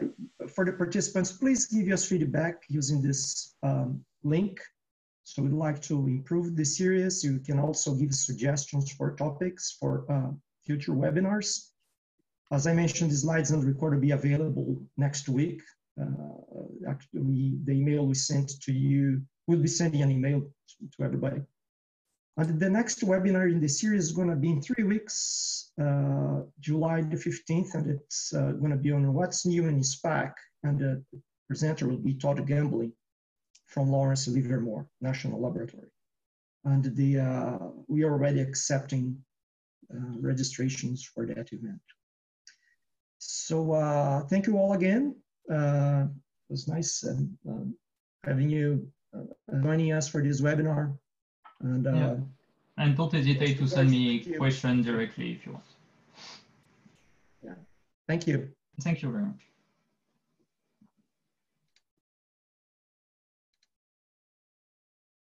for the participants, please give us feedback using this um, link. So we'd like to improve the series. You can also give suggestions for topics for uh, future webinars. As I mentioned, the slides and record will be available next week. Uh, actually, the email we sent to you, we'll be sending an email to everybody. And the next webinar in the series is going to be in three weeks, uh, July the 15th, and it's uh, going to be on what's new in Spack. And the presenter will be Todd Gamblin from Lawrence Livermore National Laboratory. And the uh, we are already accepting uh, registrations for that event. So uh, thank you all again. Uh, it was nice um, having you joining us for this webinar. And, uh, yeah. and don't hesitate to send me questions directly if you want. Yeah. Thank you. Thank you very much.